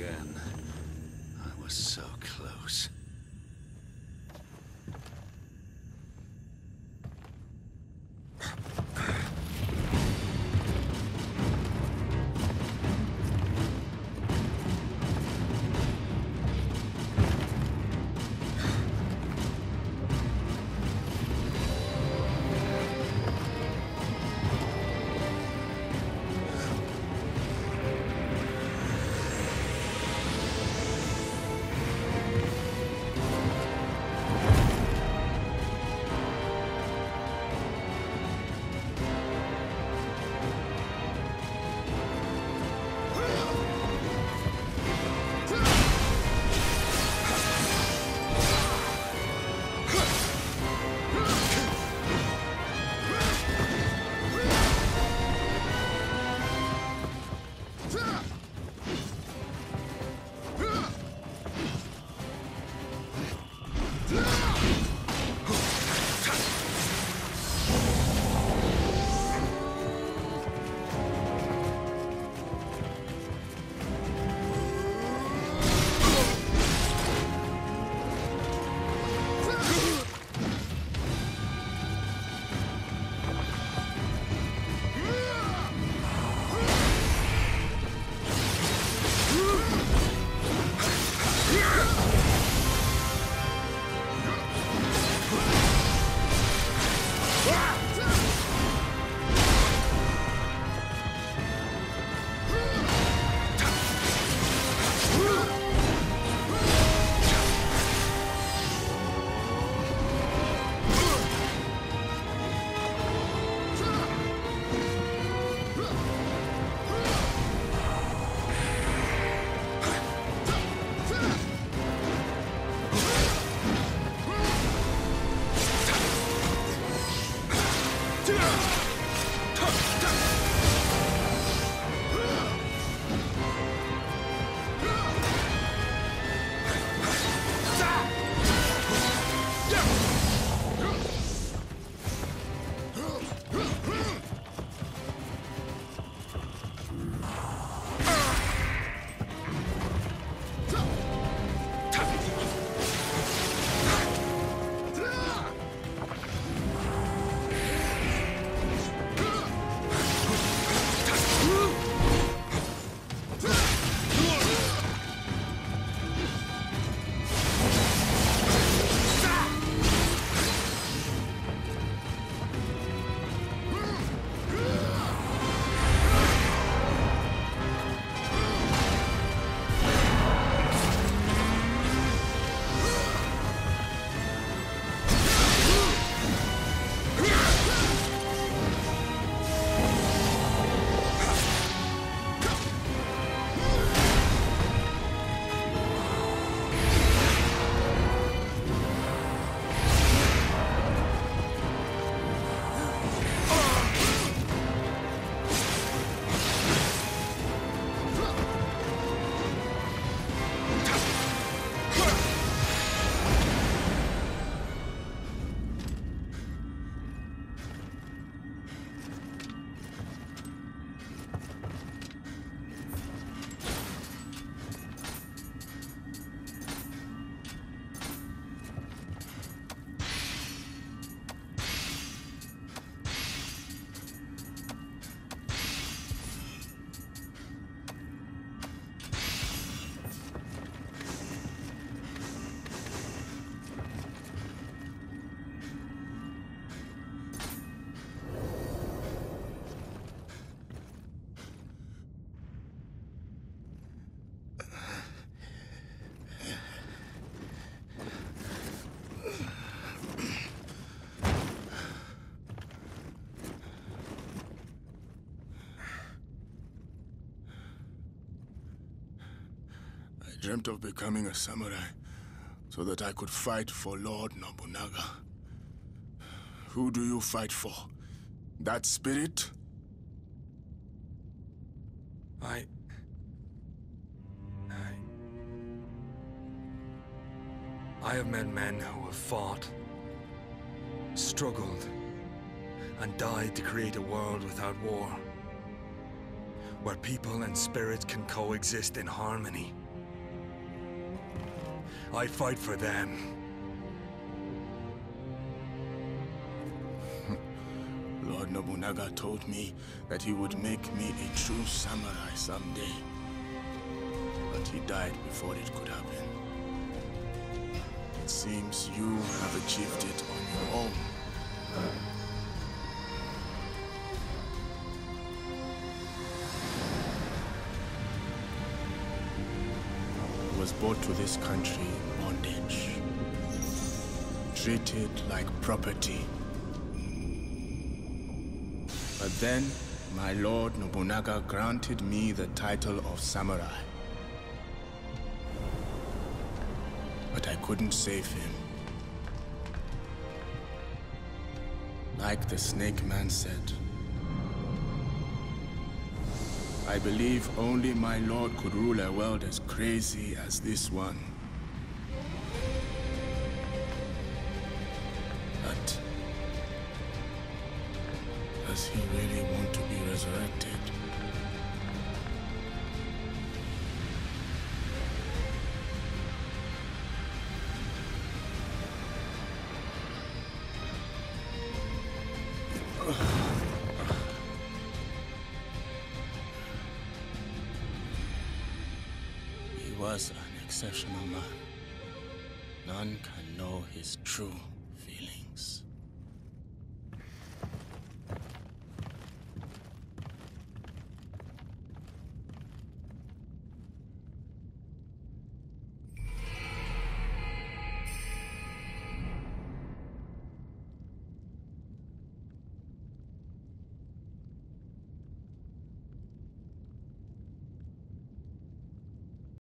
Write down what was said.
again. I was so close. Yeah! Dreamt of becoming a samurai so that I could fight for Lord Nobunaga. Who do you fight for? That spirit? I... I... I have met men who have fought, struggled, and died to create a world without war. where people and spirits can coexist in harmony. I fight for them. Lord Nobunaga told me that he would make me a true samurai someday. But he died before it could happen. It seems you have achieved it on your own. I was brought to this country. Treated like property. But then, my lord Nobunaga granted me the title of samurai. But I couldn't save him. Like the snake man said, I believe only my lord could rule a world as crazy as this one. Does he really want to be resurrected? He was an exceptional man. None can know his true